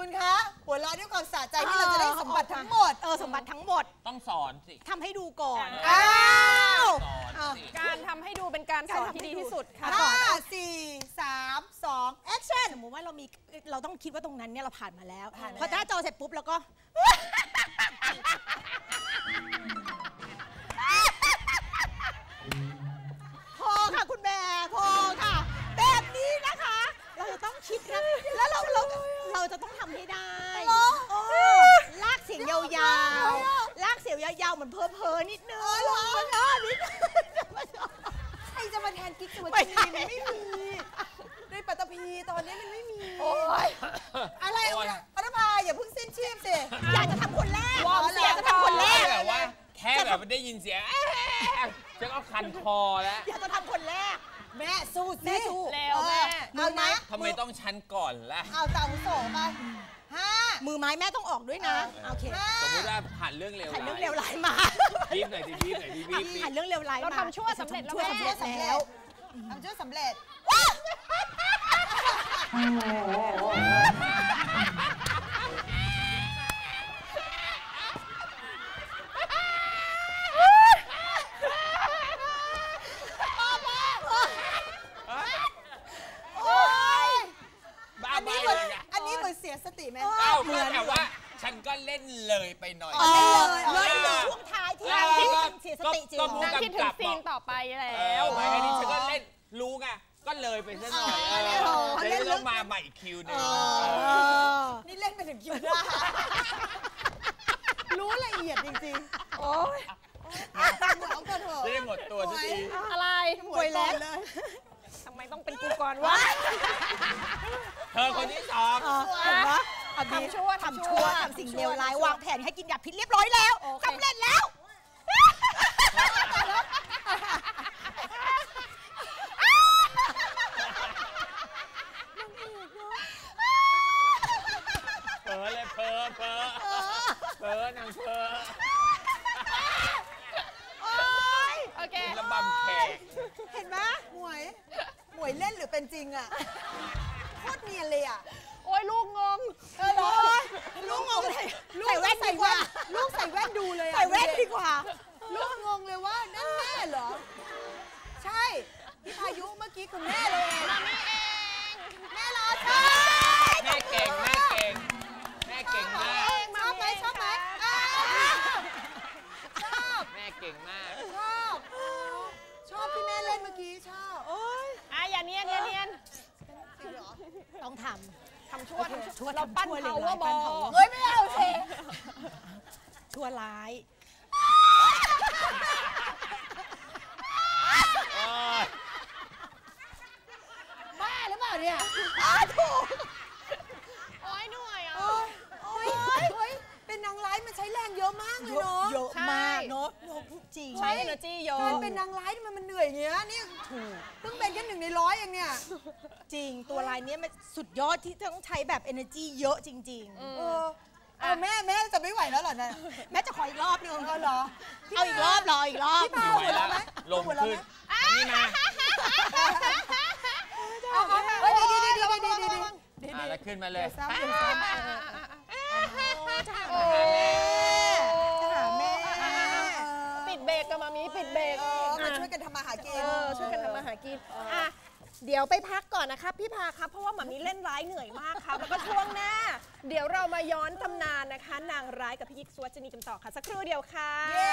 คุณคะหัวเราะด้วยความสะใจที่เราจะได้สมบัติทั้งหมด เออสมบัติทั้งหมดต้องสอนสิทำให้ดูก่อนอ้าวสอนสิการทำให้ดูเป็นการสอนที่ดีที่สุดค่ะห้าสี่สามสอง action สมมุติว่าเรามีเราต้องคิดว่าตรงนั้นเนี่ยเราผ่านมาแล้วผ่านมาพอหน้าจอเสร็จปุ๊บเราก็พ คิดนะแล้วเราเราเราจะต้องทำให้ได้เออลากเสียงยาวๆ ลากเสียงยาวๆ เหมือนเพ้อเพ้อๆนิดนึงเพ้อเพ้อๆนิดนึงใครจะมาแทนกิ๊กสุวรรไม่ณีได้มันไม่มีในปัตตภีตอนนี้มันไม่มี โอ้ยอะไรโอ้ยอัตภาอย่าเพิ่งสิ้นชีพสิ อยากจะทำคนแรกวอร์มเสียงจะทำคนแรก แบบว่าแค่แบบได้ยินเสียงแอ๊ะฉันก็คันคอแล้ว อยากจะทำคนแรก แม่สู้สิแม่สู้เร็วแม่ เอานะทำไมต้องฉันก่อนล่ะ เอาตามอาวุโสไปห้ามือไม้แม่ต้องออกด้วยนะโอเคห้าสมมติว่าผ่านเรื่องเร็วผ่านเรื่องเลวร้ายมาบีบหน่อยดิบีบหน่อยดิบีบดิผ่านเรื่องเลวร้ายมาเราทำชั่วสำเร็จแล้วชั่วแม่สำเร็จแล้วทำช่วยสำเร็จ ว่าฉันก็เล่นเลยไปหน่อยอ๋อเลยเออเลยช่วงท้ายที่เออที่ก็เสียสติจริง ก็พูดนางคิดถึงซีนต่อไปแล้เออว ไม่อันนี้ฉันก็เล่นรู้ไงก็เลยไปซะหน่อยเออเออเดี๋ยวจะต้องมาใหม่อีกคิวหนึงเออนี่เล่นไปถึงคิวหน้ารู้ละเอียดจริงๆ โอ้ยหมดเอาก่อนเถอะจะได้หมดตัวสักทีอะไรหวยแล้วเลยทำไมต้องเป็นกูก่อนวะเธอคนที่สองเออเห็นปะเอาดี ทำชั่วทำชั่วทำสิ่งเลวร้ายวางแผนให้กินยาพิษเรียบร้อยแล้วโอเคสำเร็จแล้วเผลอเลยเผลอเผลอเผลอนางเผลอโอเคระบำแขกเห็นไหมหมวยหมวยเล่นหรือเป็นจริงอะโคตรเนียนเลยอะโอ้ยลูกงงเอ กี้คือแม่เลยเองแม่เหรอใช่แม่เก่งแม่เก่งแม่เก่งมากชอบไหมชอบไหมอ่าชอบแม่เก่งมากชอบชอบที่แม่เล่นเมื่อกี้ชอบโอ้ยอะอย่าเนียนอย่าเนียนจริงเหรอต้องททำชั่วทำชั่ชั่ววเราปั้นทำชั่วเขาเลวร้าว่ายบปั้อนเขาเฮ้ยไม่เอาสิำชั่วร้าย โอ้ย บ้าหรือเปล่าเนี่ยโอ้ยเหนื่อยอะ โอ้ยโอ้ยเฮ้ยเป็นนางร้ายมันใช้แรงเยอะมากเลยเนาะเยอะใช่มากเนาะเนอะพูดจริงใช้ energy เยอะการเป็นนางร้ายทำไมมันเหนื่อยอย่างเงี้ยนี่เพิ่งเป็นแค่หนึ่งในร้อยเองเนี่ยจริงตัวลายเนี้ยมันสุดยอดที่ต้องใช้แบบ energy เยอะจริงอืมเออเออแม่แม่จะไม่ไหวแล้วเหรอเนี่ยๆแม่จะขออีกรอบนึงก็เหรอเอาอีกรอบรออีกรอบพี่พาไม่หัวไหวเราะแล้ไหมวลมหัวเราะขึ้ไหนมอันนี้มาเอา อะแล้วขึ้นมาเลยซ้ำอยู่ซ้ำโอ้หาแม่ ปิดเบรกกับมามีปิดเบรกเออมาช่วยกันทำมาหากินเออช่วยกันทำมาหากินอะเดี๋ยวไปพักก่อนนะครับพี่พาครับเพราะว่าหมามีเล่นร้ายเหนื่อยมากครับแล้วก็ช่วงหน้า เดี๋ยวเรามาย้อนตำนานนะคะ นางร้ายกับพี่ยิกสวัจนีกันต่อค่ะ สักครู่เดียวค่ะเย้